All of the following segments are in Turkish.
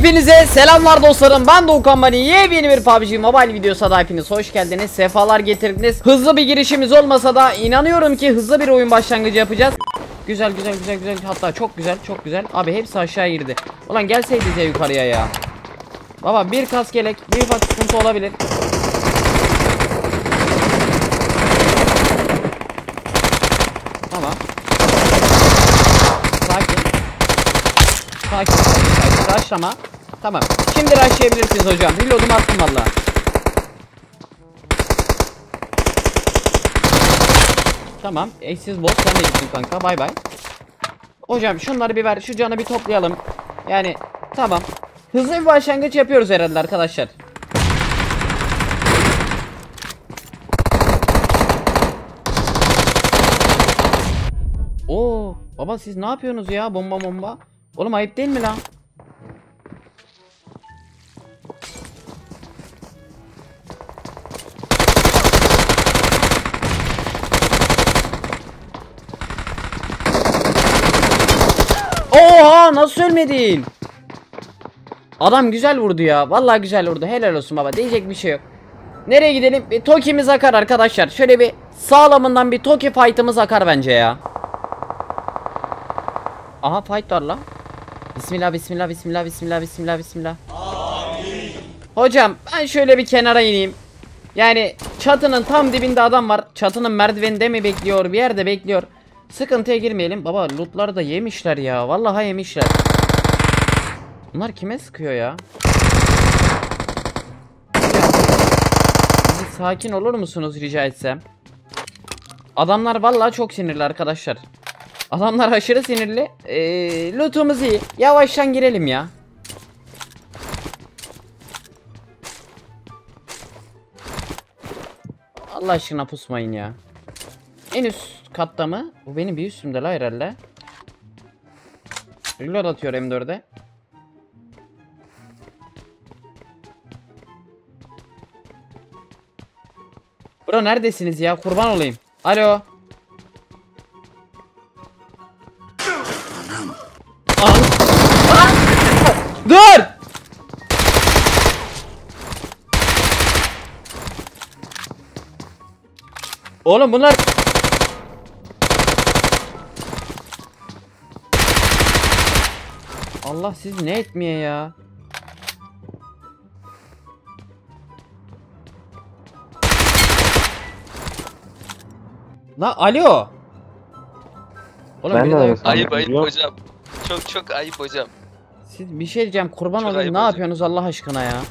Hepinize selamlar dostlarım. Ben Doğukan Bani. Yepyeni bir PUBG Mobile videosa da hepiniz hoş geldiniz. Sefalar getirdiniz. Hızlı bir girişimiz olmasa da inanıyorum ki hızlı bir oyun başlangıcı yapacağız. Güzel güzel güzel güzel. Hatta çok güzel çok güzel. Abi hepsi aşağı girdi. Ulan gelseydiniz ya yukarıya ya. Baba bir kas gelek bir ufak sıkıntı olabilir. Tamam. Sakin. Sakin. Rushlama. Tamam. Şimdi rushlayabilirsiniz hocam. Reload'umu attım valla. Tamam. Eşsiz boss. Sen de gittin kanka. Bay bay. Hocam şunları bir ver. Şu canı bir toplayalım. Yani tamam. Hızlı bir başlangıç yapıyoruz herhalde arkadaşlar. Oo, baba siz ne yapıyorsunuz ya bomba bomba? Oğlum ayıp değil mi lan? Oha nasıl ölmedin? Adam güzel vurdu ya. Vallahi güzel vurdu. Helal olsun baba. Diyecek bir şey yok. Nereye gidelim? Bir Toki'miz akar arkadaşlar. Şöyle bir sağlamından bir Toki fight'ımız akar bence ya. Aha fight var lan. Bismillah bismillah bismillah bismillah bismillah bismillah. Hocam ben şöyle bir kenara ineyim. Yani çatının tam dibinde adam var. Çatının merdiveninde mi bekliyor? Bir yerde bekliyor. Sıkıntıya girmeyelim. Baba lootları da yemişler ya. Vallahi yemişler. Bunlar kime sıkıyor ya? Bir sakin olur musunuz rica etsem? Adamlar vallahi çok sinirli arkadaşlar. Adamlar aşırı sinirli. Ee, lootumuz iyi. Yavaştan girelim ya. Allah aşkına pusmayın ya. En üst katta mı? Bu benim bir üstümde la herhalde. Reload atıyor M4'e. Bro neredesiniz ya? Kurban olayım. Alo. Dur! Oğlum bunlar Allah siz ne etmeye ya? La alo. Oğlum Ben biri de daha- arasam. Ayıp ayıp Yok. hocam. Çok çok ayıp hocam. Siz bir şey diyeceğim kurban Çok olayım ayıp ne hocam. yapıyorsunuz Allah aşkına ya?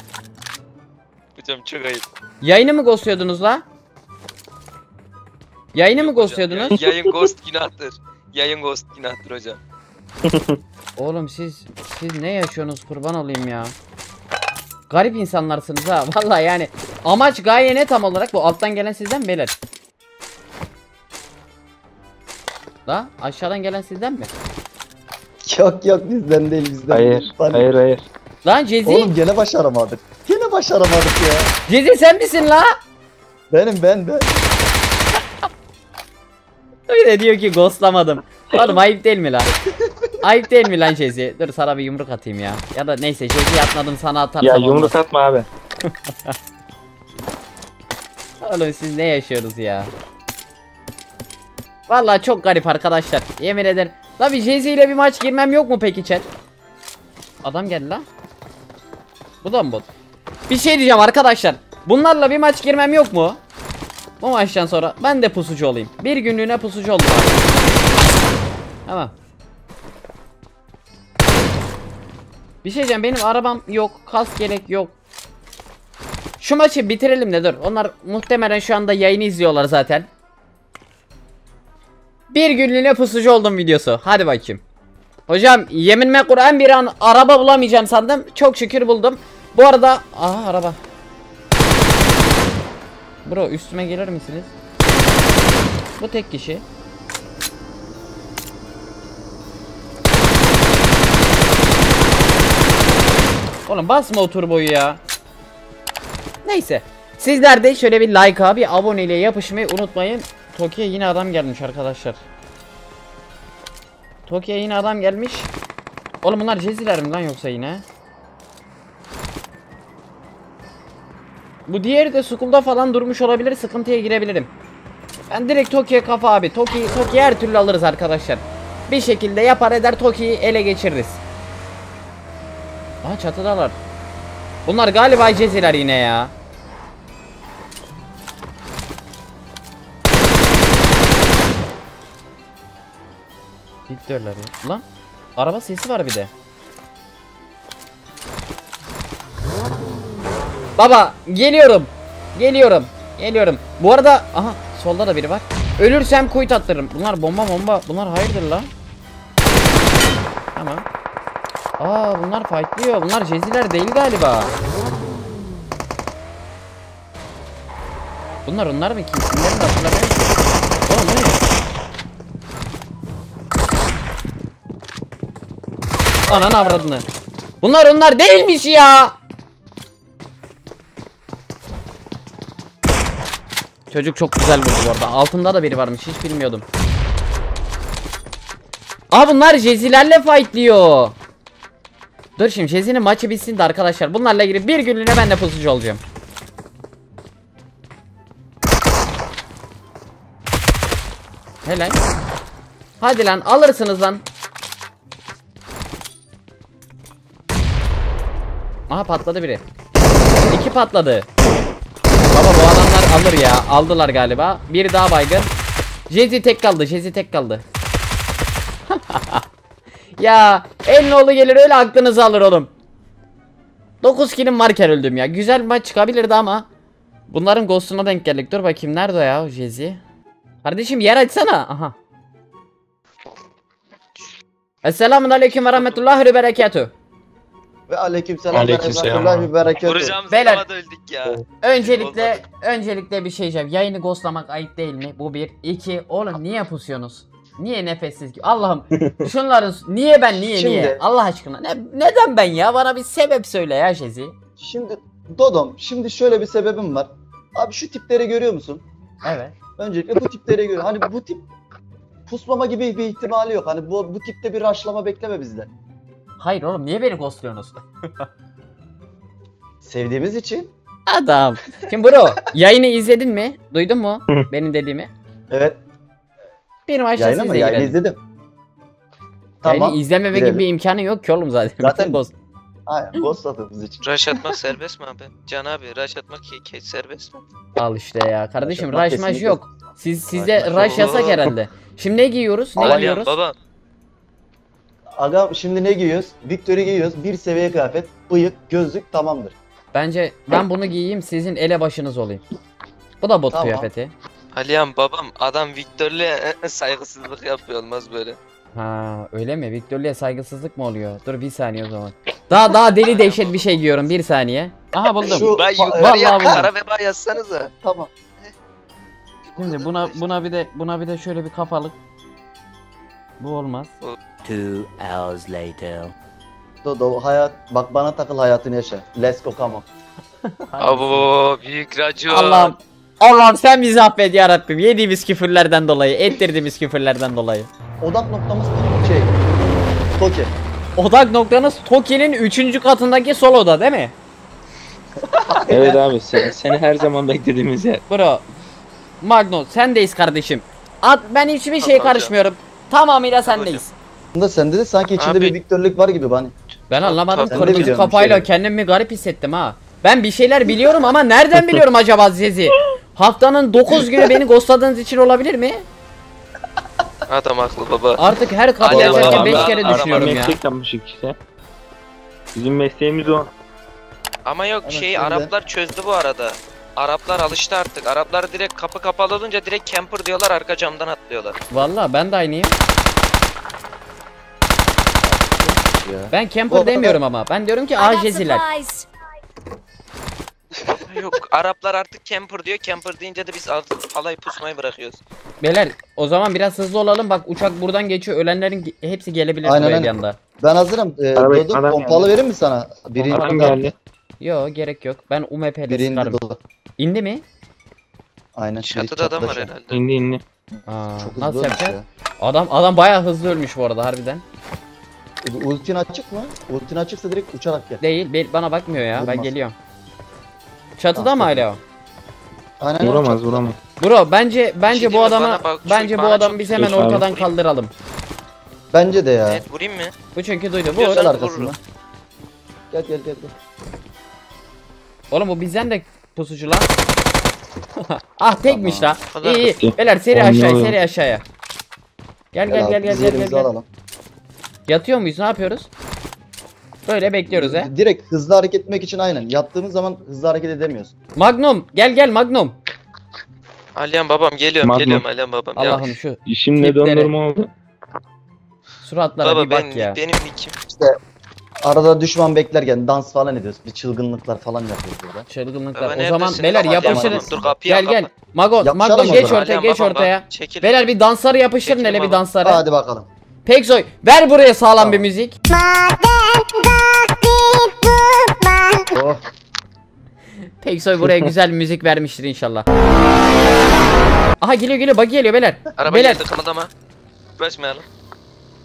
Hocam çok ayıp. Yayını mı ghostluyordunuz la? Yayını mı hocam, ghostluyordunuz? ya- Yayın ghost günahtır. Yayın ghost günahtır hocam. Oğlum siz siz ne yaşıyorsunuz kurban olayım ya. Garip insanlarsınız ha. Vallahi yani amaç gaye ne tam olarak bu alttan gelen sizden mi beyler? La aşağıdan gelen sizden mi? Yok yok bizden değil bizden Hayır, değil. Hayır, hayır. Lan Cezi, Oğlum gene başaramadık. Gene başaramadık ya. Cezi sen misin la? Benim ben de. Bir de diyor ki ghostlamadım. Oğlum ayıp değil mi lan? Ayıp değil mi lan Cezi? Dur sana bir yumruk atayım ya. Ya da neyse Cezi'yi atmadım sana atarsam Ya olmaz. yumruk atma abi. Oğlum siz ne yaşıyorsunuz ya? Vallahi çok garip arkadaşlar. Yemin ederim. La bir Jay-Z ile bir maç girmem yok mu peki chat? Adam geldi lan. Bu da mı bot? Bir şey diyeceğim arkadaşlar. Bunlarla bir maç girmem yok mu? Bu maçtan sonra ben de pusucu olayım. Bir günlüğüne pusucu oldum. Tamam. Bir şey diyeceğim benim arabam yok. Kas gerek yok. Şu maçı bitirelim de dur. Onlar muhtemelen şu anda yayını izliyorlar zaten. Bir günlüğüne pusucu oldum videosu. Hadi bakayım. Hocam yeminime Kur'an bir an araba bulamayacağım sandım. Çok şükür buldum. Bu arada aha araba. Bro üstüme gelir misiniz? Bu tek kişi. Oğlum basma o turboyu ya. Neyse. Sizler de şöyle bir like abi aboneliğe yapışmayı unutmayın. Toki'ye yine adam gelmiş arkadaşlar. Toki'ye yine adam gelmiş. Oğlum bunlar ceziler mi lan yoksa yine? Bu diğeri de sukumda falan durmuş olabilir. Sıkıntıya girebilirim. Ben direkt Toki'ye kafa abi. Toki, Toki her türlü alırız arkadaşlar. Bir şekilde yapar eder Toki'yi ele geçiririz. Aha çatıdalar. Bunlar galiba ceziler yine ya. Gidiyorlar ya. Lan araba sesi var bir de. Baba geliyorum. Geliyorum. Geliyorum. Bu arada aha solda da biri var. Ölürsem kuyut attırırım. Bunlar bomba bomba. Bunlar hayırdır lan? Tamam. Aa bunlar fightlıyor. Bunlar ceziler değil galiba. Bunlar onlar mı ki? İsimlerini de hatırlamıyorum. ki. Oğlum ne? Ananı avradını. Bunlar onlar değilmiş ya. Çocuk çok güzel vurdu bu arada. Altında da biri varmış hiç bilmiyordum. Aa bunlar Jezilerle fightlıyor. Dur şimdi Jezi'nin maçı bitsin de arkadaşlar. Bunlarla ilgili bir günlüğüne ben de pusucu olacağım. Helal. Hadi lan alırsınız lan. Aha patladı biri. İki patladı. Baba bu adamlar alır ya. Aldılar galiba. Biri daha baygın. Jezi tek kaldı. Jezi tek kaldı. ya Elnoğlu gelir öyle aklınızı alır oğlum. 9 kilim varken öldüm ya. Güzel bir maç çıkabilirdi ama. Bunların ghost'una denk geldik. Dur bakayım nerede o ya o Jezi? Kardeşim yer açsana. Aha. Esselamun aleyküm ve rahmetullahi ve berekatuhu. Ve aleykümselam ve Aleykümselam. rahmetullahi ve Beyler. Beyler. öldük ya. Öncelikle öncelikle bir şey diyeceğim. Yayını ghostlamak ayıp değil mi? Bu bir. iki. Oğlum niye pusuyorsunuz? Niye nefessiz ki? Allah'ım şunların niye ben niye niye? Şimdi- Allah aşkına. Ne, neden ben ya? Bana bir sebep söyle ya Şezi. Şimdi Dodom, şimdi şöyle bir sebebim var. Abi şu tipleri görüyor musun? Evet. Öncelikle bu tipleri görüyor. Hani bu tip puslama gibi bir ihtimali yok. Hani bu, bu tipte bir raşlama bekleme bizden. Hayır oğlum niye beni ghostluyorsunuz? Sevdiğimiz için. Adam. Şimdi bro yayını izledin mi? Duydun mu benim dediğimi? Evet. Bir maçta Yayını mı? sizle Yayını girelim. izledim. Tamam. izleme gibi girelim. bir imkanı yok ki oğlum zaten. Zaten- Bütün ghost. Aynen. Ghost atıyoruz için. Rush atmak serbest mi abi? Can abi rush atmak ke- ke- serbest mi? Al işte ya. Kardeşim rush maş kesinlikle- yok. Siz sizde Rush maş rush yok. yasak herhalde. Şimdi ne giyiyoruz? Ne Ama giyiyoruz? baba. Aga şimdi ne giyiyoruz? Victory giyiyoruz. Bir seviye kıyafet, bıyık, gözlük tamamdır. Bence ben bunu giyeyim sizin ele başınız olayım. Bu da bot Tamam. kıyafeti. Aliyan babam adam Victor'le saygısızlık yapıyor olmaz böyle. Ha öyle mi? Victoria'ya saygısızlık mı oluyor? Dur bir saniye o zaman. Daha daha deli dehşet bir şey giyiyorum bir saniye. Aha buldum. Şu- Ben yukarıya Vallahi buldum. kara veba yazsanıza. Tamam. Şimdi buna buna bir de buna bir de şöyle bir kafalık. Bu olmaz. Two hours later. Dodo hayat bak bana takıl hayatını yaşa. Let's go come on. Abo büyük racon. Allah'ım. Allah'ım sen bizi affet ya Rabbim. Yediğimiz küfürlerden dolayı, ettirdiğimiz küfürlerden dolayı. Odak noktamız şey. Toki. Odak noktanız Toki'nin 3. katındaki sol oda değil mi? Evet abi seni, seni her zaman beklediğimiz yer. Bro. Magno sendeyiz kardeşim. At ben hiçbir şeye Tamam karışmıyorum. Tamamıyla sendeyiz. Bunda sende de sanki içinde Abi- bir viktörlük var gibi bani. Ben anlamadım Sen de kırmızı biliyorsun kafayla bir şey. kendimi garip hissettim ha. Ben bir şeyler biliyorum ama nereden biliyorum acaba Zezi? Haftanın 9 günü beni ghostladığınız için olabilir mi? Adam haklı baba. Artık her kapı Vallahi açarken abi, 5 kere düşünüyorum ya. meslek yapmışık işte. Bizim mesleğimiz o. Ama yok Evet, şey. Araplar çözdü bu arada. Araplar alıştı artık. Araplar direkt kapı kapalı olunca direkt camper diyorlar arka camdan atlıyorlar. Valla ben de aynıyım. Ya. Ben camper demiyorum ama. Ben diyorum ki I got ajeziler. supplies. Yok Araplar artık camper diyor. Camper deyince de biz alay pusmayı bırakıyoruz. Beyler o zaman biraz hızlı olalım. Bak uçak buradan geçiyor. Ölenlerin ge- hepsi gelebilir Aynen, buraya aynen. bir anda. Ben hazırım. Ee, Araba- Dodo adam pompalı geldi. vereyim mi sana? Birinci Adam da- geldi. Yo gerek yok. Ben UMP'de Birinci sıkarım. Dodo. İndi mi? Aynen. Çatıda adam var herhalde. İndi indi. Aa, Çok hızlı nasıl yapacağız? ya. Adam adam bayağı hızlı ölmüş bu arada harbiden. Ultin açık mı? Ultin açıksa direkt uçarak gel. Değil, be- bana bakmıyor ya. Ben Vurmaz. geliyorum. Çatıda mı hala o? Aynen öyle. Vuramaz vuramaz. Bro bence bence şey bu diyeyim mi? adamı Bana bak, şu- bence bu bana adamı çok biz hemen güzel. ortadan kaldıralım. Bence de ya. Evet vurayım mı? Bu çünkü duydu. Bu Gel Vururum. arkasından. Gel gel gel gel. Oğlum bu bizden de pusucu lan. ah tekmiş la. Tamam. İyi iyi. Beyler seri Anlıyorum. aşağıya seri aşağıya. Gel gel abi, gel gel biz gel gel. gel. alalım. Yatıyor muyuz? Ne yapıyoruz? Böyle bekliyoruz he. Direkt hızlı hareket etmek için aynen. Yattığımız zaman hızlı hareket edemiyoruz. Magnum gel gel Magnum. Alihan babam geliyorum Magnum. geliyorum Alihan babam. Allah'ım şu İşim ne Tiplere. döndürme oldu? suratlara Baba bir bak ben, ya. benim nikim. Arada düşman beklerken dans falan ediyoruz. Bir çılgınlıklar falan yapıyoruz burada. Çılgınlıklar. Baba O zaman neredesin? beyler babam, Dur kapıyı Gel gel. Mago, Yapışalım o geç zaman. ortaya geç babam, ortaya. bak, Çekil. Beyler bir dansları yapıştırın Çekil hele bir baba. dansları. Hadi bakalım. Peksoy ver buraya sağlam Tamam. bir müzik. Oh. Peksoy buraya güzel müzik vermiştir inşallah. Aha geliyor geliyor bak geliyor beyler. Araba beyler geldi kımıldama. Basmayalım.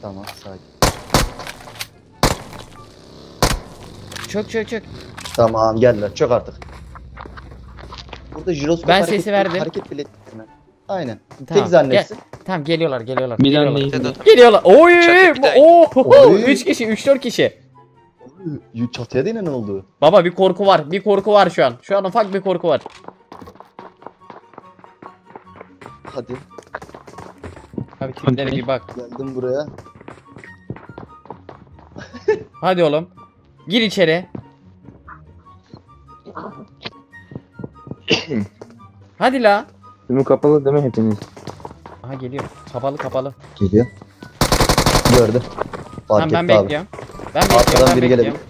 Tamam sakin. çök çök çök. Tamam geldiler. Çok artık. Burada jiroskop Ben hareket, sesi verdim. Hareket bile. Aynen. Tamam, Tek zannetsin. Tamam geliyorlar geliyorlar. Geliyorlar. Geliyorlar. Oy! Oo! Oy. 3 kişi, 3 4 kişi. Çatıya değil ne oldu? Baba bir korku var. Bir korku var şu an. Şu an ufak bir korku var. Hadi Abi kimlere bir bak. geldim buraya. Hadi oğlum. Gir içeri. Hadi la. Şimdi kapalı değil mi hepiniz? Aha geliyor. Kapalı kapalı. Geliyor. Gördüm. Fark Tamam ben etti abi. bekliyorum. Ben bekliyorum. Arkadan ben biri bekliyorum. gelebilir.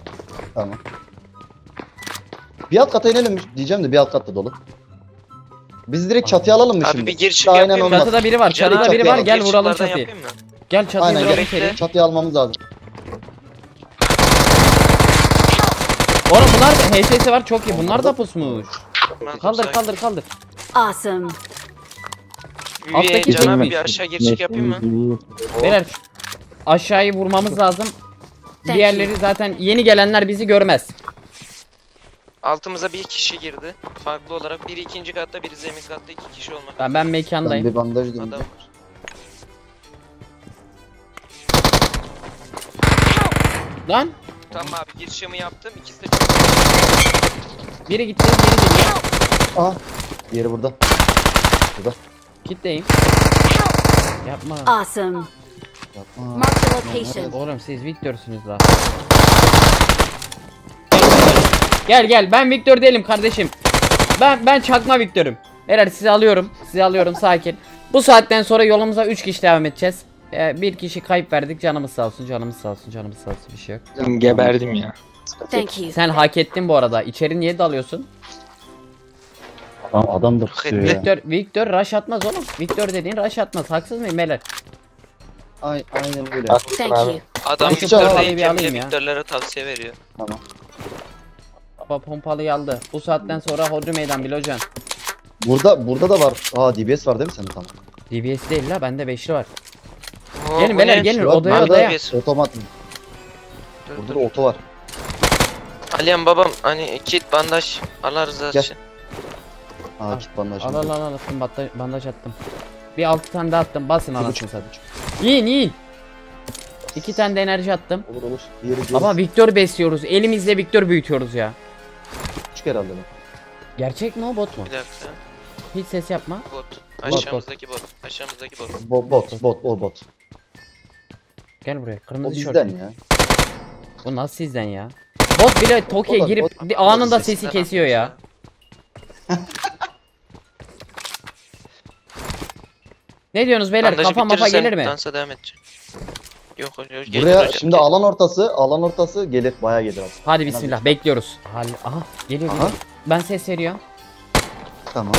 Tamam. Bir alt kata inelim diyeceğim de bir alt katta dolu. Biz direkt çatıya alalım mı Abi şimdi? bir gir çık Aynen yapayım olmaz. Çatıda biri var. Çatıda biri var. Gel Gir vuralım çıklardan çatıyı. yapayım mı? Gel çatıyı Aynen vuralım seri. Çatıya almamız lazım. Oğlum bunlar da HS'si var çok iyi. Bunlar da pusmuş. Tamam, Kaldır kaldır kaldır. Awesome. Alttaki Can abi kim? bir aşağı gir çık yapayım mı? Beyler şu- aşağıyı vurmamız lazım. Diğerleri zaten yeni gelenler bizi görmez. Altımıza bir kişi girdi. Farklı olarak biri ikinci katta biri zemin katta iki kişi olmak. Ben, ben Ben mekandayım. bir bandaj Adam var. Lan Tamam abi girişimi yaptım. İkisi de biri gitti biri geliyor. Aa. Diğeri burada. Kitleyim. Yapma. Awesome. Yapma. Mark the location. Oğlum siz Victor'sunuz la. Gel gel ben Victor değilim kardeşim. Ben ben çakma Victor'um. Beyler sizi alıyorum. Sizi alıyorum sakin. Bu saatten sonra yolumuza 3 kişi devam edeceğiz. Ee, bir kişi kayıp verdik canımız sağ olsun canımız sağ olsun canımız sağ olsun bir şey yok. Geberdim ya. Thank you. Sen hak ettin bu arada. İçeri niye dalıyorsun? Adam, adam da pusuyor ya. Victor Victor rush atmaz oğlum. Victor dediğin rush atmaz. Haksız mıyım beyler? Ay, aynen öyle. Thank you. adam Ben şu Victor pompalıyı bir değil alayım Cemile ya. Victor'lara tavsiye veriyor. Tamam. Baba pompalıyı aldı. Bu saatten sonra hodri meydan Bilocan. Burada burada da var. Aa DBS var değil mi senin tamam? DBS değil la bende 5'li var. Oo, Gelin bu beyler ne? gelin Yok, odaya burada odaya. DBS. Otomat. Dur, Burada dur. da oto var. Alihan babam hani kit bandaj Allah rızası Gel. için. Aa kit bandaj. Al al al al attım bandaj, attım. Bir 6 tane daha attım basın İki anasını satayım. Yiyin yiyin. 2 tane de enerji attım. Olur olur. Diğeri. Ama Victor besliyoruz. Elimizle Victor büyütüyoruz ya. küçük herhalde bu. Gerçek mi o bot mu? Bir dakika. Hiç ses yapma. Bot. bot. Aşağımızdaki bot. Aşağımızdaki bot. Bo bot bot o bot. Gel buraya. Kırmızı şort. bizden ya. Bu nasıl sizden ya? Bot bile da- girip anında sesi kesiyor ya. ne diyorsunuz beyler? Bandajı Kafa mafa bitirirsen gelir mi? Dansa devam edeceğim. Yok hocam. gelir Buraya hocam, şimdi alan ortası, alan ortası gelir bayağı gelir abi. Hadi bismillah bekliyoruz. Hal aha geliyor Aha. geliyor. Ben ses veriyorum. Tamam.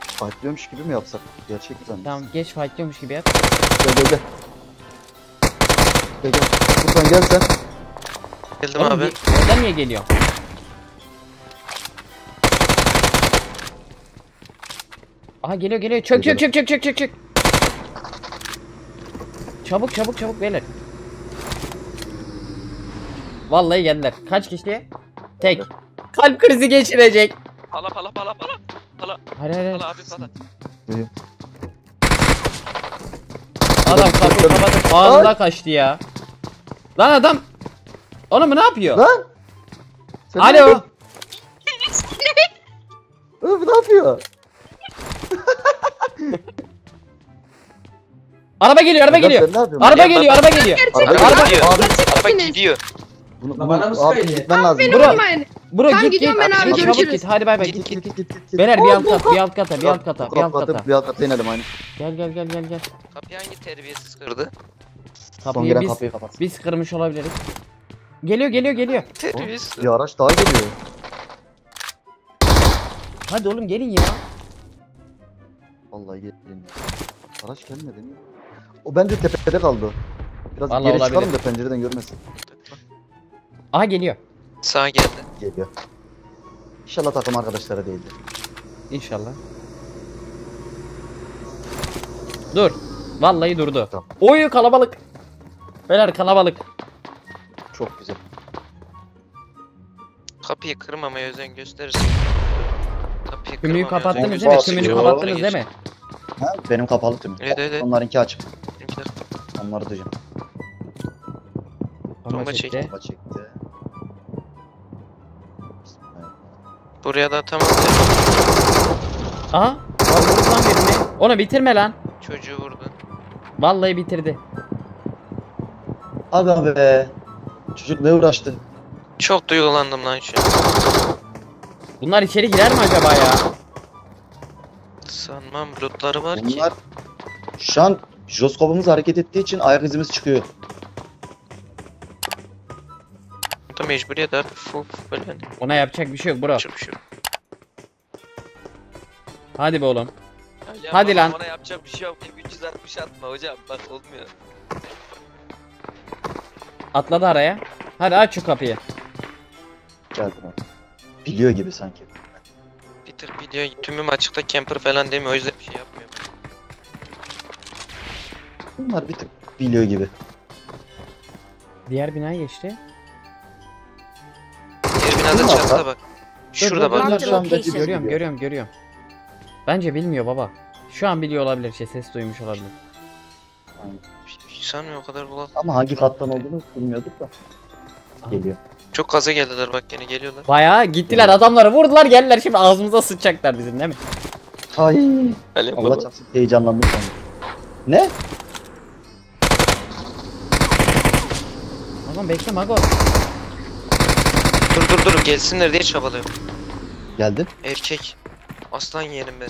Fightlıyormuş gibi mi yapsak? Gerçek mi zannediyorsun? Tamam geç fightlıyormuş gibi yap. Gel gel gel. Gel gel. Furkan gel sen. Geldim Oğlum, abi. Oradan niye geliyor? Aha geliyor geliyor. Çök çök çök çök çök çök çök. Çabuk çabuk çabuk beyler. Vallahi geldiler. Kaç kişi? Tek. Kalp krizi geçirecek. Pala pala pala pala. Pala Hayır hayır. pala abi pala. Adam kapıyı kapatıp ağzına kaçtı ya. Lan adam. Oğlum bu ne yapıyor? Lan! Sen Alo. Öf ne yapıyor? Araba geliyor, araba geliyor. sen ne yapıyorsun? Araba geliyor, araba geliyor. Araba Araba- gidiyor. Abi- Araba gidiyor. Bunu, Bana bunu, mı abi söyle? gitmen lazım. Ben. Tamam, git git. gidiyorum ben abi, Çabuk görüşürüz. git. Hadi bay bay Git, git git git. git git. Beyler bir alt kat, bir alt kata, bir alt kata, bir alt Kapatıp kata. Bir alt kata inelim aynı. Gel gel gel gel gel. Kapıyı hangi terbiyesiz kırdı? Son Kapıyı giren biz kapıyı kapat. biz kırmış olabiliriz. Geliyor geliyor geliyor. Terbiyesiz. Bir araç daha geliyor. Hadi oğlum gelin ya. Vallahi gelin. Araç gelmedi mi? O bence tepede kaldı. Biraz Vallahi geri olabilir. çıkalım da pencereden görmesin. Aha geliyor. Sağ geldi. Geliyor. İnşallah takım arkadaşları değildir. İnşallah. Dur. Vallahi durdu. Tamam. Oy kalabalık. Beyler kalabalık. Çok güzel. Kapıyı kırmamaya özen gösterirsin. Kapıyı Tümünü kırmamaya kapattınız özen değil mi? Tümünü kapattınız değil mi? Ha, benim kapalı tüm. Evet, evet, evet. Onlarınki açık. Bizimkiler Onları duyacağım. Bomba Bomba çekti. Bomba çekti. Buraya da tamam. Aha. Vurduk lan birini. Onu bitirme lan. Çocuğu vurdu. Vallahi bitirdi. Aga be. Çocuk ne uğraştı? Çok duygulandım lan şu an. Bunlar içeri girer mi acaba ya? Sanmam lootları var ki. Bunlar şu an jiroskopumuz hareket ettiği için ayak izimiz çıkıyor. Da mecburiyet abi. Fuh böyle hani. Ona yapacak bir şey yok bro. Şey yok. Hadi be oğlum. Ali Hadi lan. Bana yapacak bir şey yok. 360 atma hocam. Bak olmuyor. Atladı araya. Hadi aç şu kapıyı. Geldi lan. Biliyor gibi sanki. Biliyor. Tümüm açıkta camper falan demiyor. O yüzden bir şey yapmıyor. Bunlar bir tık biliyor gibi. Diğer binaya geçti. Diğer binada çatıda bak. Şurada bak. dur, Marked dur, a dur. location. Görüyorum görüyorum görüyorum. Bence bilmiyor baba. Şu an biliyor olabilir şey ses duymuş olabilir. Sanmıyor o kadar bulan. Ama hangi kattan olduğunu bilmiyorduk da. Geliyor. Çok gaza geldiler bak yine geliyorlar. Bayağı gittiler adamları vurdular geldiler şimdi ağzımıza sıçacaklar bizim değil mi? Ay. Allah çarpsın heyecanlandım sandım. Ne? Oğlum bekle Mago. Dur dur dur gelsinler diye çabalıyor. Geldin. Erkek. Aslan yeğenim ben.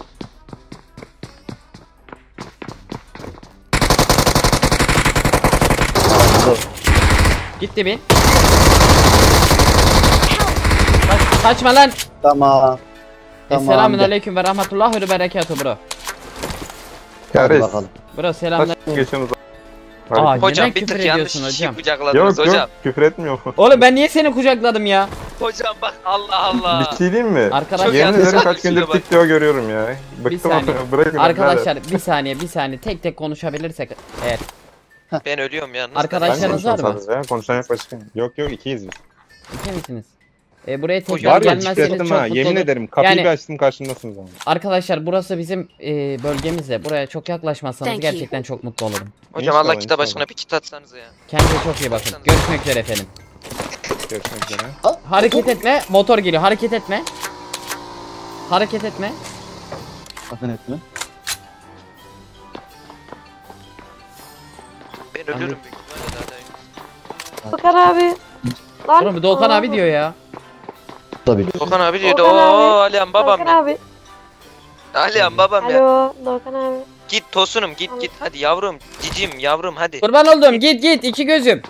Gitti bir. Kaç, kaçma lan. Tamam. Tamam. Selamun aleyküm ve rahmetullahi ve berekatuhu bro. Hadi Ya reis. bakalım. Bro selamlar. Geçiyorsunuz? Aa, Hocam bir tık yanlış kişiyi hocam? kucakladınız Yok hocam. yok küfür etmiyor mu? Oğlum ben niye seni kucakladım ya? Hocam bak Allah Allah. Bir şey diyeyim mi? Arkadaşlar- Yemin ederim kaç gündür. TikTok görüyorum ya. Bıktım saniye. ama bırakın. Arkadaşlar bir saniye bir saniye tek tek konuşabilirsek eğer. Ben ölüyorum yalnız. Arkadaşlarınız var mı? Konuşan yok başka. Yok yok ikiyiz biz. İki misiniz? E, buraya tekrar Var ya gelmezseniz çıkarttım çok ha. mutlu Yemin olurum. ederim kapıyı Yani- bir açtım karşındasınız ama. Arkadaşlar burası bizim e, bölgemizde. Buraya çok yaklaşmazsanız Thank you. gerçekten çok mutlu olurum. Hocam Allah kitap inşallah. aşkına bir kit atsanız ya. Kendinize çok iyi bakın. Görüşmek üzere efendim. Görüşmek üzere. Hareket etme. Motor geliyor. Hareket etme. Hareket etme. Sakın etme. Ben ölürüm büyük ihtimalle daha da. Okan abi. Lan. Oğlum bir Doğukan abi diyor ya. Da biliyor. Okan abi diyordu. Okan abi. Oo Alihan babam Doğukan ya. abi. Alihan babam ya. Alo Doğukan abi. Git tosunum git git hadi yavrum cicim yavrum hadi. Kurban oldum. Git git. iki gözüm.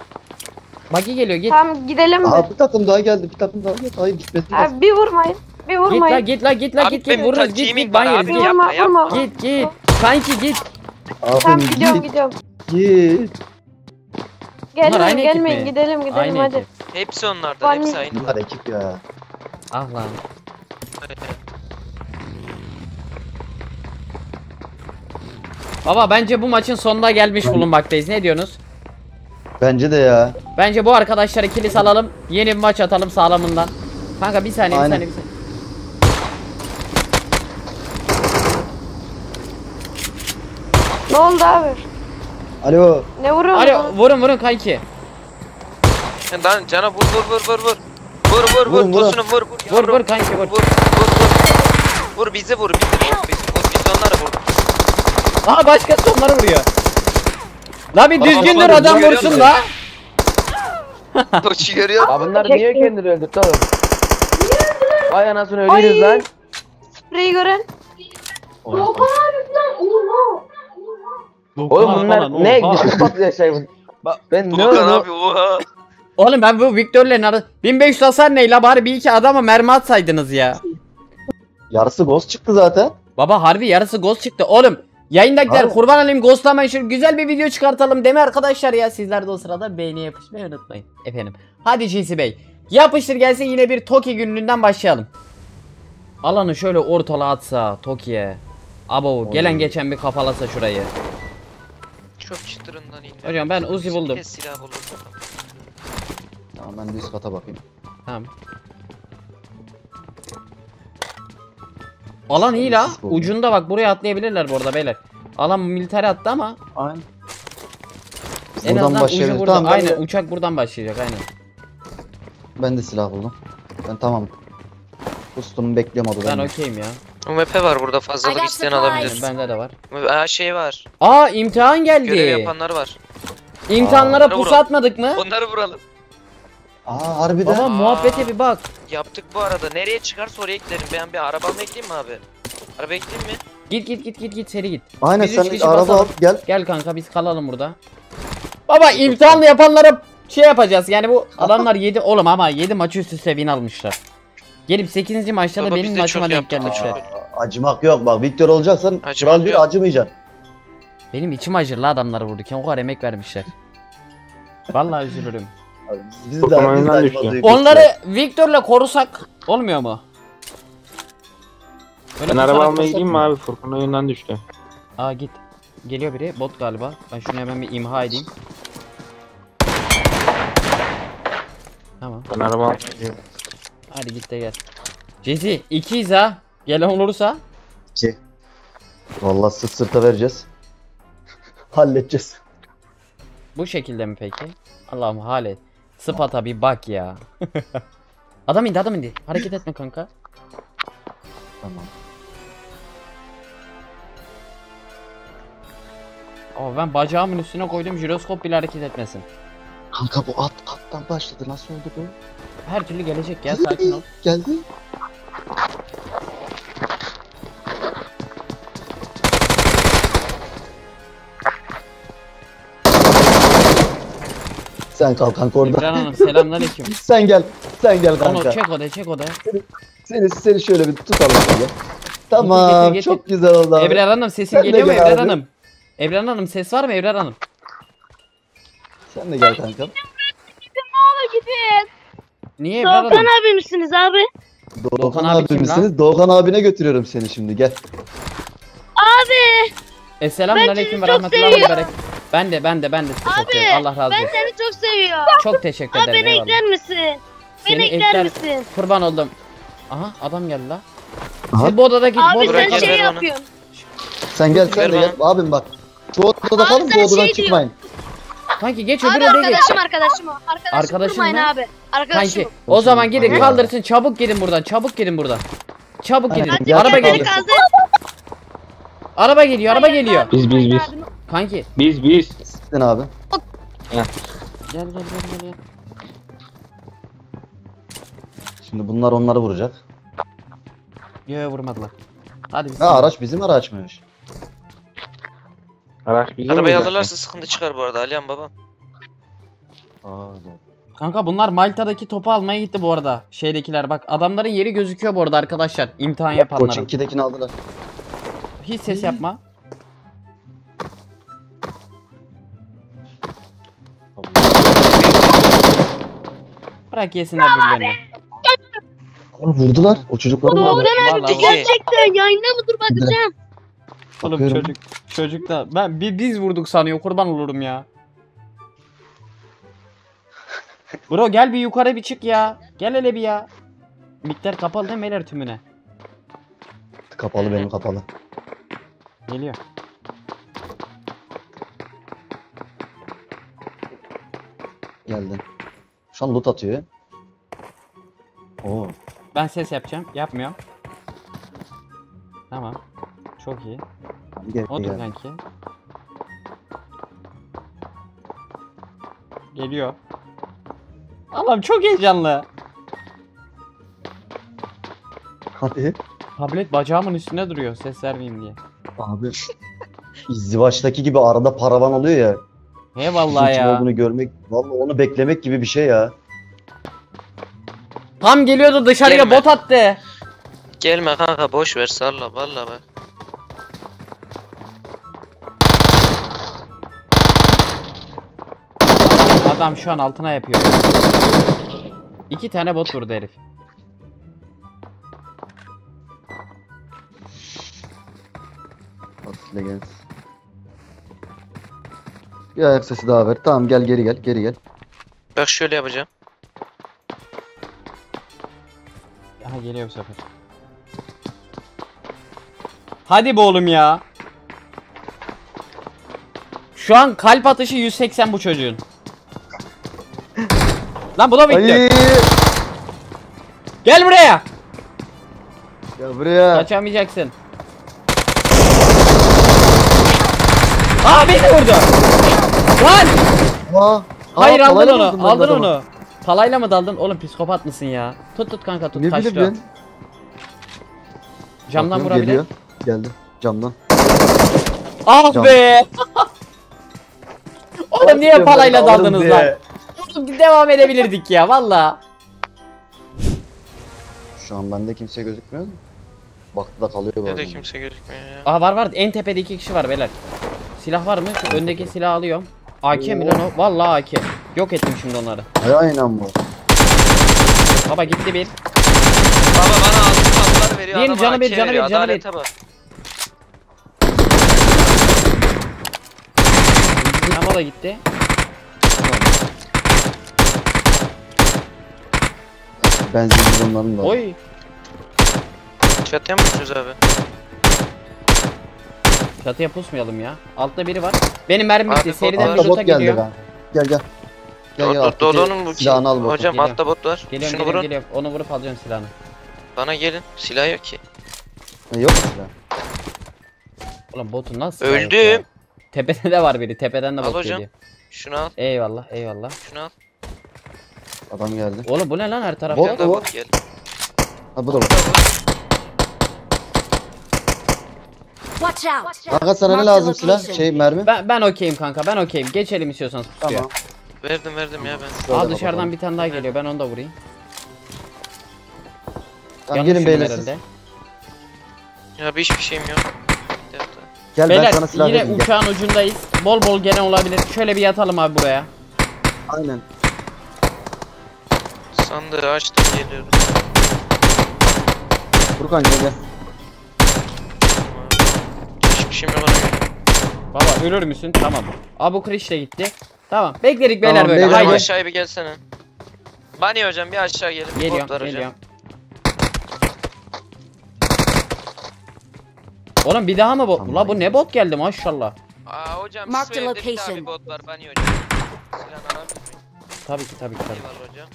Bagi geliyor git. Tamam gidelim mi? Aa bir takım daha geldi. Bir takım daha geldi. Hayır gitmesi lazım. Abi bir vurmayın. Bir Git la vurmayın. git la git la Abi git git vururuz git git ban yeriz vurma yapma, vurma. Git git. Kanki git. Abi Tamam gidiyorum git. gidiyorum. Git. Gelmeyin gelmeyin gidelim gidelim Aynı hadi. ekip. Hepsi onlarda Van- hepsi aynı. Bunlar ekip ya. Ah lan. Baba bence bu maçın sonuna gelmiş bulunmaktayız. Ne diyorsunuz? Bence de ya. Bence bu arkadaşları kilis alalım. Yeni bir maç atalım sağlamından. Kanka bir saniye bir Aynen. saniye bir saniye. Ne oldu abi? Alo. Ne vuruyorsun? Alo vurun vurun kanki. Lan cana vur vur vur vur vur. Vur vur vur tosunu vur vur. Vur vur kanki vur. Vur vur vur. Vur bizi vur bizi vur. Vur biz onları vur. Aha başkası onları vuruyor. La bir düzgündür baba, adam vursun la. Koçu görüyor musun? Abi bunlar niye kendini öldürdü oğlum? Vay anasını ölüyoruz lan. Spreyi gören. Oğlum bunlar ne güçlü patlıyor şey ben ne Volkan oldu? abi oha. Oğlum ben bu Victor'le arası 1500 hasar ne la bari bir iki adama mermi atsaydınız ya. Yarısı ghost çıktı zaten. Baba harbi yarısı ghost çıktı. Oğlum yayındakiler Abi. kurban olayım ghostlamayın şu güzel bir video çıkartalım deme arkadaşlar ya. Sizler de o sırada beğeni yapışmayı unutmayın. Efendim. Hadi GC Bey. Yapıştır gelsin yine bir Toki günlüğünden başlayalım. Alanı şöyle ortala atsa Toki'ye. Abo gelen geçen bir kafalasa şurayı. Çok çıtırından indi. Hocam ben Uzi buldum. Kes silah buldum. Tamam ben üst kata bakayım. Tamam. Alan iyi la. Ucunda bak buraya atlayabilirler bu arada beyler. Alan militer attı ama Aynen. en Buradan azından ucu burada. Tamam, aynen de- uçak buradan başlayacak aynen. Ben de silah buldum. Ben tamam. Ustumu bekliyorum abi. Ben Ben okeyim ya. UMP var burada fazlalık isteyen alabilir. Bende de var. Aa şey var. Aa imtihan Görev geldi. yapanlar var. İmtihanlara Aa, vuralım. atmadık mı? Onları vuralım. Aa harbiden. Baba muhabbete bir bak. Yaptık bu arada. Nereye çıkarsa oraya gidelim. Ben bir arabamı ekleyeyim mi abi? Araba ekleyeyim mi? Git git git git git seri git. Aynen Biz sen kişi araba al basalım. gel. Gel kanka biz kalalım burada. Baba imtihanlı yapanlara şey yapacağız. Yani bu adamlar 7 oğlum ama 7 maç üst üste win almışlar. Gelip 8. maçta da Baba, biz benim de maçıma çok denk yaptık. gelmişler. Aa, acımak yok bak Victor olacaksan Acımak kural bir acımayacaksın. Benim içim acır la adamları vururken o kadar emek vermişler. Vallahi üzülürüm. Abi, Biz de, biz de oyundan düştü. acımadık. Onları Victor'la korusak olmuyor mu? Böyle Ben araba pusarak almaya korusak gideyim mi abi? Furkan oyundan düştü. Aa git. Geliyor biri bot galiba. Ben şunu hemen bir imha edeyim. Tamam. Ben araba almaya gidiyorum. Hadi git de gel. Jesse ikiyiz ha. Gelen olursa. Vallahi sırt sırta vereceğiz. Halledeceğiz. Bu şekilde mi peki? Allah'ım halet. Sıfata bir bak ya. adam indi adam indi. Hareket etme kanka. Tamam. Ama ben bacağımın üstüne koydum jiroskop bile hareket etmesin. Kanka bu at attan başladı. Nasıl oldu bu? Her türlü gelecek ya sakin ol. Geldi. Sen kal kanka orada. İmran Hanım selamünaleyküm. Sen gel. Sen gel Onu kanka. çek o da çek o da. Seni seni şöyle bir tutalım şöyle. Tamam. getir. Çok güzel oldu abi. Ebrar Hanım sesin Sen geliyor mu gel Ebrar abi. Hanım? Ebrar Hanım ses var mı Ebrar Hanım? Sen de gel kanka. Niye Ebrar Hanım? abi misiniz abi? Doğukan, Doğukan abi abi, misiniz? Doğukan abine götürüyorum seni şimdi gel. Esselamun aleyküm ve rahmetullahi ve berek. Ben de ben de ben de sizi çok seviyorum. Allah razı olsun. seni çok seviyorum. Çok teşekkür ederim. eyvallah. misin? Seni ekler kurban oldum. Aha adam geldi la. Aha. Siz bu odadaki bu Burak odadaki gel, şey ver bana. yapıyorsun. Sen gel sen Ver de gel. Abim bak. Şu odada kalın sen bu odadan şey çıkmayın. Kanki geç öbür Abi odaya geç. arkadaşım arkadaşım o. Arkadaşım Arkadaşın durmayın mı? abi. Arkadaşım. Kanki o zaman gidin Aynen. kaldırsın çabuk gidin buradan çabuk gidin buradan. Çabuk gidin. Hadi Araba gel, geliyor. gel. Araba geliyor araba geliyor. Biz biz biz. Kanki Biz biz. Sen abi. gel gel gel gel. gel. Şimdi bunlar onları vuracak. Yo vurmadılar. Hadi biz. Ha araç bizim araçmış. Araç bizim Arabayı alırlarsa sıkıntı çıkar bu arada Alihan baba. Aa, Kanka bunlar Malta'daki topu almaya gitti bu arada. Şeydekiler bak adamların yeri gözüküyor bu arada arkadaşlar. İmtihan yapanların. 2'dekini aldılar. Hiç ses yapma. Bırak yesinler birbirlerini. Oğlum vurdular. O çocukları Doğukan vurdular. abi Vallahi gerçekten yayında mı dur bakacağım. Oğlum Bakıyorum. çocuk çocuk da ben bi- biz vurduk sanıyor kurban olurum ya. Bro gel bir yukarı bir çık ya. Gel hele bir ya. Miktar kapalı değil mi beyler tümüne? Kapalı benim kapalı. Geliyor. Geldin. Şu an loot atıyor. Oo. Ben ses yapacağım. Yapmıyorum. Tamam. Çok iyi. Gel, Otur gel. kanki. Geliyor. Allah'ım çok heyecanlı. Hadi. Tablet bacağımın üstüne duruyor ses vermeyeyim diye. Abi. İzdivaçtaki gibi arada paravan oluyor ya. He vallahi Kim ya. olduğunu görmek, vallahi onu beklemek gibi bir şey ya. Tam geliyordu dışarıya Gelme. bot attı. Gelme kanka boş ver salla valla bak. Adam şu an altına yapıyor. İki tane bot vurdu herif. Atilla gel. Bir ayak sesi daha ver. Tamam gel geri gel geri gel. Bak şöyle yapacağım. Aha geliyor bu sefer. Hadi be oğlum ya. Şu an kalp atışı 180 bu çocuğun. Lan bu da. Ay. Gel buraya. Gel buraya. Kaçamayacaksın. Aa beni vurdu. Lan! Aa, Hayır aa, aldın onu. Aldın adamı. onu. Palayla mı daldın? Oğlum psikopat mısın ya? Tut tut kanka tut. Ne taşlı. bileyim ben. Camdan Bakıyorum, vurabilir. Geliyor. Geldi. Camdan. Ah Cam. be! Oğlum niye palayla daldınız diye. lan? Oğlum Devam edebilirdik ya valla. Şu an bende kimse gözükmüyor mu? Baktı da kalıyor bu Ne de arada. kimse gözükmüyor ya. Aa var var en tepede iki kişi var beyler. Silah var mı? Şu öndeki silahı alıyorum. AK mi lan o? Vallahi AK. Yok ettim şimdi onları. Ay aynen bu. Baba gitti bir. Baba bana altın patlar veriyor Bir, adama canı bir, AK canı bir, canı bir. Adalete bak. Ama da gitti. Benzin bidonlarını da. Oy. Çatıya mı düşüyoruz abi? Çatıya pusmayalım ya. Altta biri var. Benim mermim bitti. bot Seriden bir bot geldi gidiyor. lan. Gel gel. Gel gel. Do- alttaki Dodo'nun bu silahını al botu. Hocam Geliyor. altta bot var. Geliyorum Şunu geliyorum vurun. geliyorum. Onu vurup alacağım silahını. Bana gelin. Silah yok ki. Ha, yok mu silah? Ulan botu nasıl silah yok ya? Öldüm. Tepede de var biri. Tepeden de Al bot hocam. geliyor. Şunu al. Eyvallah eyvallah. Şunu al. Adam geldi. Oğlum bu ne lan her taraf Bot da mu? bot gel. Ha bu da bak. Watch out! Kanka sana ne lazım silah? Şey mermi. Ben ben okeyim kanka. Ben okeyim. Geçelim istiyorsanız pusuya. Tamam. Verdim verdim ya ben. Şöyle Aa dışarıdan bakalım. bir tane daha geliyor. Ben onu da vurayım. Tamam, gelin beyler. Ya bir hiçbir şeyim yok. Gel ben Beyler sana silah yine vereyim. Gel. uçağın ucundayız. Bol bol gelen olabilir. Şöyle bir yatalım abi buraya. Aynen. Sandığı açtım geliyorum. Furkan gel gel. Şeyim yok. Baba ölür müsün? Tamam. Abu Kriş de gitti. Tamam. Bekledik beyler Tamam, böyle. beyler, Haydi. aşağıya bir gelsene. Bani hocam bir aşağı gelin. Geliyorum, hocam. geliyorum. Oğlum bir daha mı bot? Tamam. Ula bu ne bot geldi maşallah. Aa hocam Mark şu the evde bir tane location. bot var Bani hocam. Silahını alabilir miyim? Tabii ki tabii ki tabii. Eyvallah hocam.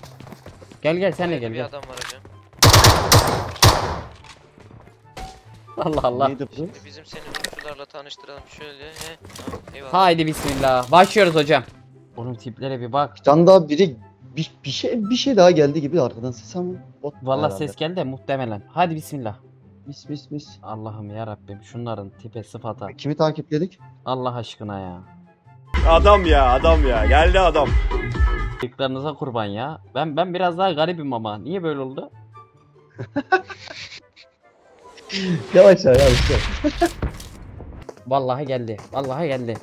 Gel gel sen de Evde gel bir gel. adam var hocam. Allah Allah. Neydi bu? Şimdi bizim seni mutlularla tanıştıralım şöyle. He. Tamam, eyvallah. Haydi bismillah. Başlıyoruz hocam. Oğlum tiplere bir bak. Bir tane daha biri bir, bir şey bir şey daha geldi gibi arkadan ses ama. Bot Vallahi herhalde. ses geldi de muhtemelen. Hadi bismillah. Mis mis mis. Allah'ım ya Rabbim şunların tipe sıfata. Kimi takipledik? Allah aşkına ya. Adam ya adam ya geldi adam. Bıyıklarınıza kurban ya. Ben ben biraz daha garibim ama. Niye böyle oldu? Yavaş ya yavaş. Vallahi geldi. Vallahi geldi.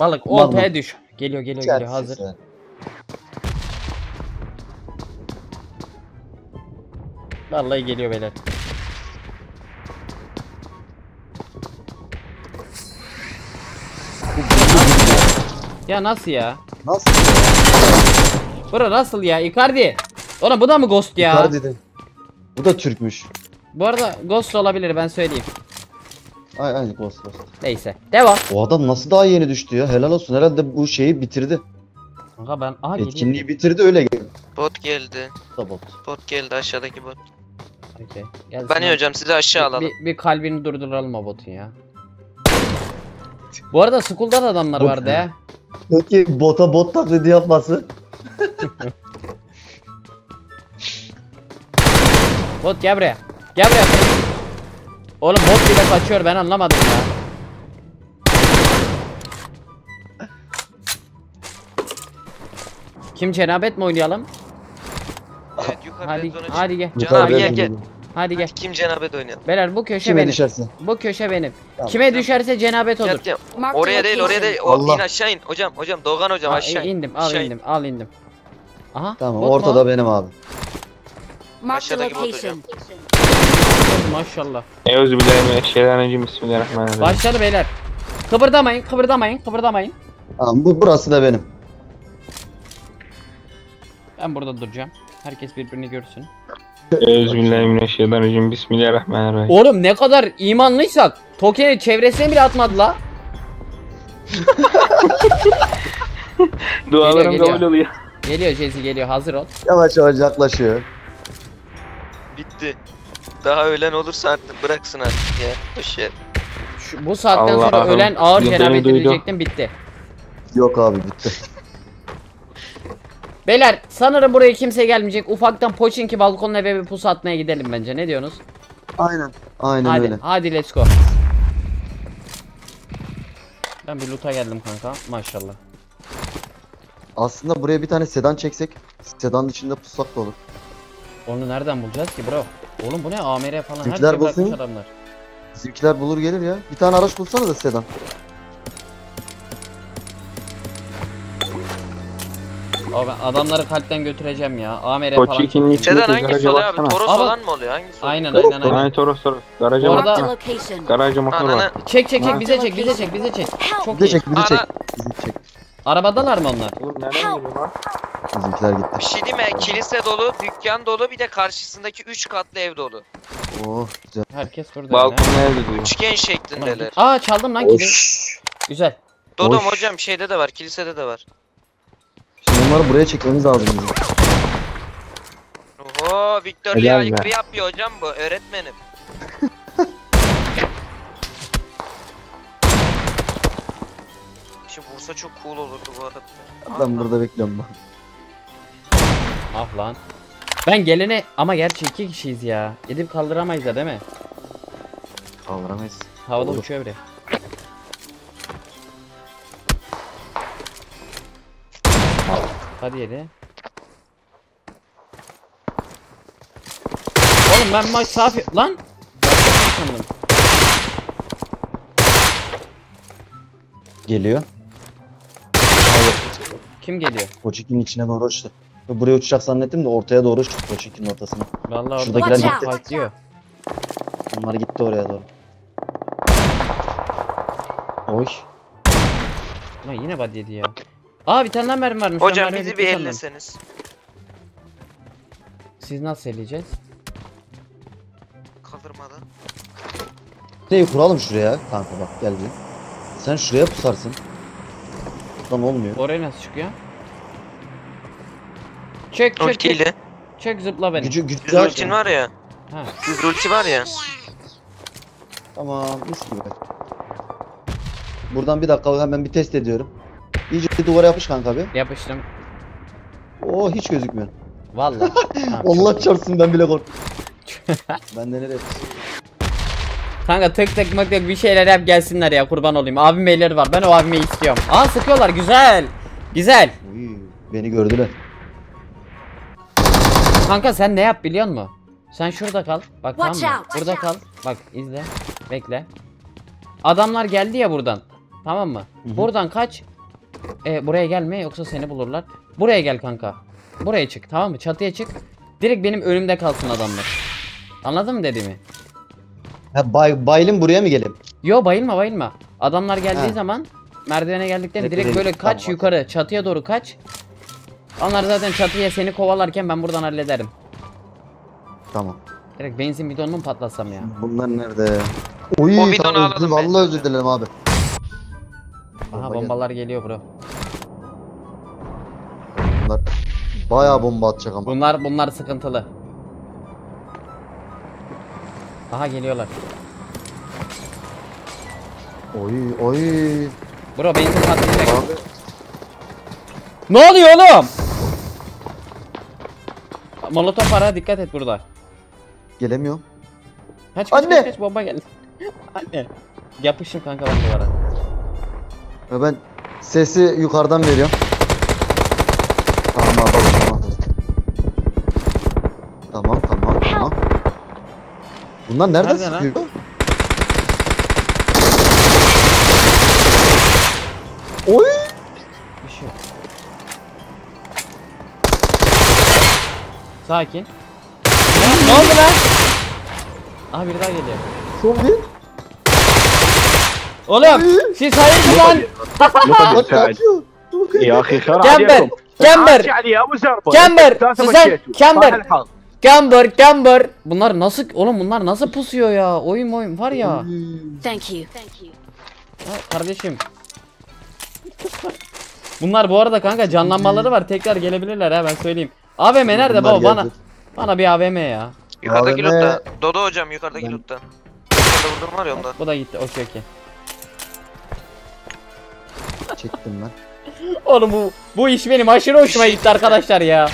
Balık oltaya düş. Geliyor geliyor geliyor hazır. Vallahi geliyor beyler. Ya nasıl ya? Nasıl? Bura nasıl ya Icardi? Oğlum bu da mı Ghost ya? Icardi'den. Bu da Türkmüş. Bu arada Ghost olabilir ben söyleyeyim. Ay ay Ghost Ghost. Neyse. Devam. O adam nasıl daha yeni düştü ya? Helal olsun. Herhalde bu şeyi bitirdi. Kanka ben aha geliyor. Etkinliği bitirdi öyle geldi. Bot geldi. Bot. Bot geldi aşağıdaki bot. Okey. Gelsin Bani abi. hocam sizi aşağı alalım. Bir, bir kalbini durduralım o botun ya. Bu arada school'da da adamlar Bot vardı ya. Peki bota bot taklidi yapması. Bot gel buraya. Gel buraya. Oğlum bot bile kaçıyor ben anlamadım ya. Kim cenabet mi oynayalım? Evet yukarı Hadi hadi gel. Abi Hadi gel gel. gel. Hadi gel. Kim cenabet oynayalım? Beyler bu köşe Kime benim. düşersin? Bu köşe benim. Tamam. Kime düşerse cenabet olur. Yat, yat. Oraya değil oraya değil. O, Allah. in aşağı in. Hocam hocam Doğan hocam Aa, aşağı in. indim al Aşağı in. indim al indim. Aha. Tamam mu ortada o? benim abi. Marked a Aşağıdaki bot location. Maşallah. Euzubillahimineşşeytanirracim. Bismillahirrahmanirrahim. Başladı beyler. Kıpırdamayın, kıpırdamayın, kıpırdamayın. Tamam bu burası da benim. Ben burada duracağım. Herkes birbirini görsün. Euzubillahimineşşeytanirracim. Bismillahirrahmanirrahim. Oğlum ne kadar imanlıysak Tokyo'nun çevresine bile atmadı la. Dualarım geliyor. kabul oluyor. Geliyor Jezi geliyor hazır ol. Yavaş yavaş yaklaşıyor. Bitti. Daha ölen olursa artık bıraksın artık ya. Boş ver. Şu, bu saatten sonra Allah'ım, ölen ağır cenabet edecektim bitti. Yok abi bitti. Beyler sanırım buraya kimse gelmeyecek. Ufaktan Poçinki balkonuna eve bir pusu atmaya gidelim bence. Ne diyorsunuz? Aynen. Aynen hadi, öyle. hadi let's go. Ben bir loot'a geldim kanka. Maşallah. Aslında buraya bir tane sedan çeksek sedanın içinde pussak da olur. Onu nereden bulacağız ki bro? Oğlum bu ne AMR falan her Bizimkiler bırakmış bulsun. adamlar. Bizimkiler bulur gelir ya. Bir tane araç bulsana da sedan. Abi ben adamları kalpten götüreceğim ya. AMR falan. Koçikin'in içinde Sedan hangisi garaja oluyor abi? baksana. Toros falan mı oluyor? Hangisi oluyor? Aynen aynen aynen. Aynen Toros Toros. Garaja Bu Marked a baksana. location. Garaja motor Ananı. var. Çek çek çek bize çek bize çek bize çek. Çok Bir de iyi. çek bir de çek. Ana. Bizi çek. Arabadalar mı onlar? Oğlum nereden geliyor lan? Bizimkiler gitti. Bir şey mi? Kilise dolu, dükkan dolu bir de karşısındaki 3 katlı ev dolu. Oh güzel. Herkes burada. Balkon yine. nerede diyor? Üçgen şeklindeler. Aa çaldım lan kili. Güzel. Dodom Hoş. hocam şeyde de var, kilisede de var. Şimdi onları buraya çekmemiz lazım bizim. Oho, Victor Helal Lee be. yapıyor hocam bu, öğretmenim. Şimdi vursa çok cool olurdu bu arada. Ben burada bekliyorum bak. Ah lan. Ben gelene ama gerçi iki kişiyiz ya. Gidip kaldıramayız da değil mi? Kaldıramayız. Havada Olur. uçuyor biri. Hadi yedi. Oğlum ben maç safi... Lan! Geliyor. Kim geliyor? Koçikin içine doğru uçtu. Buraya uçacak zannettim de ortaya doğru uçtu Koçikin ortasına. Vallahi Şuradakiler orada gitti. diyor. Onlar gitti oraya doğru. Oy. Lan yine bad yedi ya. Aa bir tane daha mermi varmış. Hocam mermi bizi bir elleseniz. Siz nasıl eleyeceğiz? Kaldırmadan. Neyi kuralım şuraya kanka bak gel bir. Sen şuraya pusarsın. Lan olmuyor. Oraya nasıl çıkıyor? Çek çek çek. Ultiyle. Çek zıpla beni. Gücü güçlü Düz aç. ultin var ya. Ha. Düz ulti var ya. Tamam mis gibi. Buradan bir dakika hemen bir test ediyorum. İyice bir duvara yapış kanka bir. Yapıştım. Oo hiç gözükmüyor. Vallahi. Ha, Allah çarpsın ben bile korktum. ben de nereye Kanka tık tık mık tık bir şeyler yap gelsinler ya kurban olayım. Abim elleri var. Ben o abimi istiyorum. Aa sıkıyorlar güzel. Güzel. Uy, beni gördüler. Kanka sen ne yap biliyor musun? Sen şurada kal. Bak tamam mı? Burada kal. Bak izle. Bekle. Adamlar geldi ya buradan. Tamam mı? hı. Buradan kaç. E, buraya gelme yoksa seni bulurlar. Buraya gel kanka. Buraya çık tamam mı? Çatıya çık. Direkt benim önümde kalsın adamlar. Anladın mı dediğimi? Ha bay, bayılın buraya mı gelin? Yo bayılma bayılma. Adamlar geldiği Ha. zaman merdivene geldiklerinde Direkt direkt buraya böyle kaç Tamam, yukarı çatıya doğru kaç. Onlar zaten çatıya seni kovalarken ben buradan hallederim. Tamam. Direkt benzin bidonunu mu patlatsam ya? Bunlar nerede? Oy O bidonu tamam, alalım Vallahi özür dilerim abi. Aha Bomba bombalar geliyor bro. Bunlar bayağı bomba atacak ama. Bunlar bunlar sıkıntılı. Aha geliyorlar. Oy oy. Bro benzin patlayacak. Abi Ne oluyor oğlum? Molotof ara dikkat et burada. gelemiyorum. Kaç kaç Anne! kaç, kaç bomba geldi. Anne. Yapışın kanka ben duvara. Ben sesi yukarıdan veriyorum. Bunlar nerede Nerede lan? sıkıyor? Oy! Bir şey yok. Sakin. Ya, ne oldu lan? Aha biri daha geliyor. Son bir. Oğlum siz hayırdır lan? Bak kaçıyor. يا اخي خلاص Camber, Camber, يعني يا ابو زربه Camber, ثلاثة Suzan, Gamber, Gamber. Bunlar nasıl oğlum bunlar nasıl pusuyor ya? Oyun oyun var ya. Thank you. Thank you. Kardeşim. Bunlar bu arada kanka canlanmaları var. Tekrar gelebilirler ha ben söyleyeyim. AVM nerede baba bana? Bana bir AVM ya. Yukarıdaki AVM... lootta. Dodo hocam yukarıdaki ben... lootta. Orada vurdum var ya onda. Bu da gitti. Okey okey. Çektim ben. Oğlum bu bu iş benim aşırı hoşuma gitti arkadaşlar ya.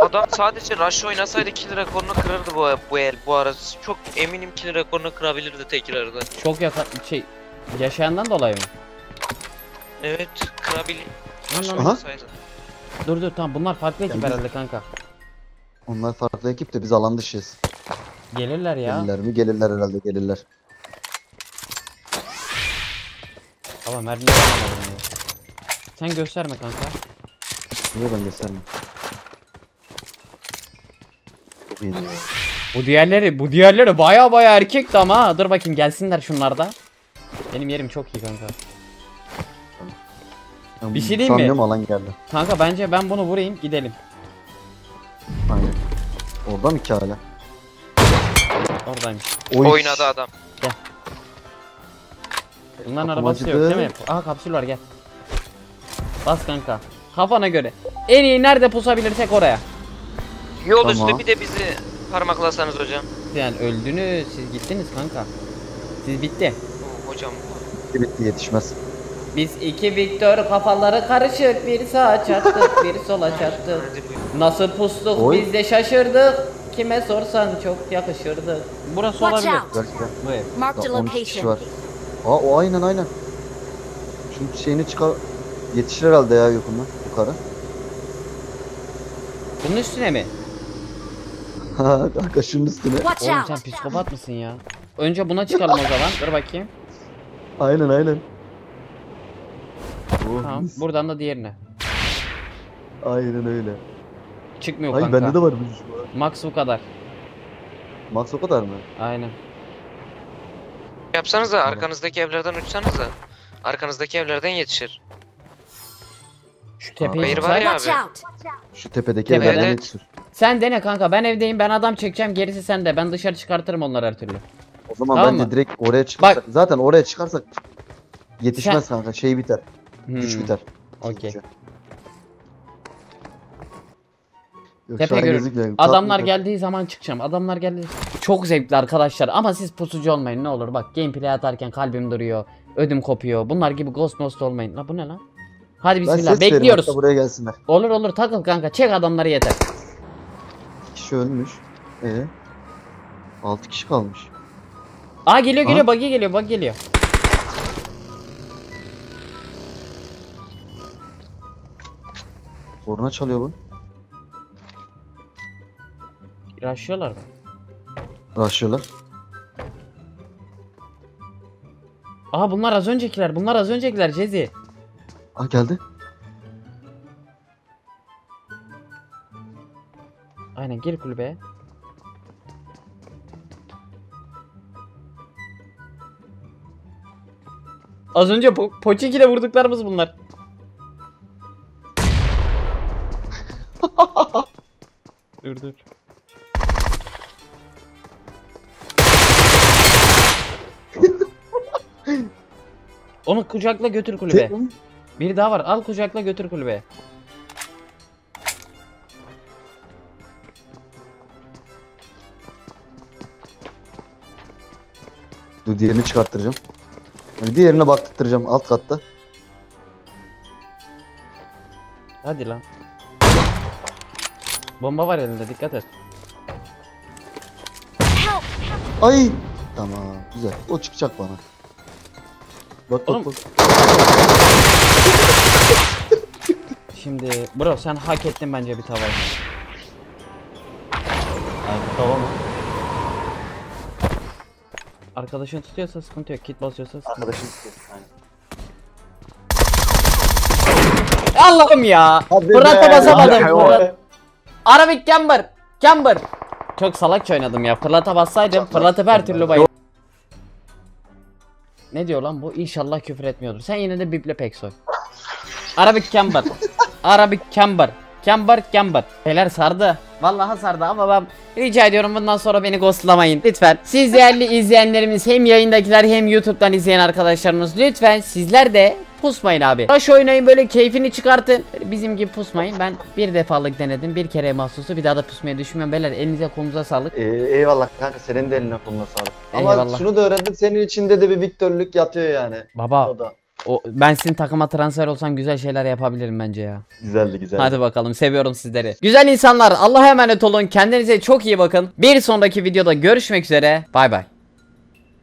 Adam sadece rush oynasaydı kill rekorunu kırardı bu, bu el bu ara. Çok eminim kill rekorunu kırabilirdi tekrarda. Çok yakın şey yaşayandan dolayı mı? Evet kırabilir. Rush Aha. oynasaydı. Dur dur tamam bunlar farklı ekip herhalde kanka. Onlar farklı ekip de biz alan dışıyız. Gelirler ya. Gelirler mi? Gelirler herhalde gelirler. Ama mermi yapamadım ya. Sen gösterme kanka. Niye ben göstermem? İyi. Bu diğerleri bu diğerleri baya baya erkek ama ha. Dur bakayım gelsinler şunlar da. Benim yerim çok iyi kanka. Ben Bir şey diyeyim mi? sanmıyorum alan geldi. Kanka bence ben bunu vurayım gidelim. Aynen. Orada mı ki hala? Oradaymış. Oy. Oynadı adam. Bunların Kafam arabası yok değil mi? Aha kapsül var gel. Bas kanka. Kafana göre. En iyi nerede pusabilirsek oraya. Yol Tamam. üstü bir de bizi parmaklasanız hocam. Yani öldünüz siz gittiniz kanka. Siz bitti. Oo, hocam. Bitti bitti yetişmez. Biz iki Victor kafaları karışık bir sağa çattık bir sola. Hadi buyurun. Nasıl pustuk Oy. biz de şaşırdık. Kime sorsan çok yakışırdı. Burası Watch olabilir. out. Gerçekten. Bu ev. Marked a Daha 12 kişi location. var. Aa o aynen aynen. Şu şeyini çıkar. Yetişir herhalde ya yukarı. Yukarı. Bunun üstüne mi? Kanka şunun üstüne. Watch Oğlum out. sen psikopat mısın ya? Önce buna çıkalım o zaman. Dur bakayım. Aynen aynen. Oh, Tamam. mis. Buradan da diğerine. Aynen öyle. Çıkmıyor Ay kanka. bende de var bir şu an. Max bu kadar. Max o kadar mı? Aynen. Yapsanız da arkanızdaki evlerden uçsanız da. Arkanızdaki evlerden yetişir. Şu tepeyi hayır, tutsak- var ya. Watch abi. out. Şu tepedeki Tepede. evlerden Evet. yetişir. Sen dene kanka ben evdeyim ben adam çekeceğim gerisi sende ben dışarı çıkartırım onları her türlü. O zaman Tamam bence mı? direkt oraya çıkarsak. Zaten oraya çıkarsak yetişmez Sen- kanka. Şey biter. Güç Hmm, biter. Okey. Yok, Tepe görür. Adamlar geldiği zaman çıkacağım. Adamlar geldi. Çok zevkli arkadaşlar ama siz pusucu olmayın ne olur. Bak gameplay atarken kalbim duruyor. Ödüm kopuyor. Bunlar gibi ghost most olmayın. La bu ne lan? Hadi Ben bismillah vereyim, bekliyoruz. buraya gelsinler. Olur olur takıl kanka çek adamları yeter. Kişi ölmüş. Ee? 6 kişi kalmış. Aa geliyor geliyor buggy geliyor buggy geliyor. Korna çalıyor bu. Yaşıyorlar mı? Raşıyorlar. Aa bunlar az öncekiler. Bunlar az öncekiler Cezi. Ah geldi. Aynen gir kulübeye. Az önce po Poçinki'de vurduklarımız bunlar. dur dur. Onu kucakla götür kulübe. Biri daha var. Al kucakla götür kulübe. Diğerini çıkarttıracağım. Yani diğerine baktıracağım alt katta. Hadi lan. Bomba var elinde dikkat et. Ay. Tamam güzel. O çıkacak bana. Bak Oğlum. bak bak. Şimdi bro sen hak ettin bence bir tavayı. Abi tava mı? Arkadaşın tutuyorsa sıkıntı yok. Kit basıyorsa sıkıntı. Arkadaşım tutuyor. Aynen. Allah'ım ya. Hadi Fırat'a be. basamadım. Hadi Fırat. Arabik Camber. Camber. Çok salakça oynadım ya. Fırlat'a bassaydım Fırlat'ı her türlü bay. Ne diyor lan bu? İnşallah küfür etmiyordur. Sen yine de biple pek soy. Arabik Camber. Arabik Camber. Camber Camber. Beyler sardı. Vallahi sardı ama ben rica ediyorum bundan sonra beni ghostlamayın lütfen. Siz değerli izleyenlerimiz hem yayındakiler hem YouTube'dan izleyen arkadaşlarımız lütfen sizler de pusmayın abi. Rush oynayın böyle keyfini çıkartın. Bizim gibi pusmayın. Ben bir defalık denedim. Bir kere mahsusu bir daha da pusmayı düşünmüyorum. Beyler elinize kolunuza sağlık. Ee, eyvallah kanka senin de eline koluna sağlık. Ama Eyvallah. şunu da öğrendim senin içinde de bir Victor'luk yatıyor yani. Baba O da. O, ben sizin takıma transfer olsam güzel şeyler yapabilirim bence ya. Güzeldi güzeldi. Hadi bakalım seviyorum sizleri. Güzel insanlar Allah'a emanet olun. Kendinize çok iyi bakın. Bir sonraki videoda görüşmek üzere. Bay bay.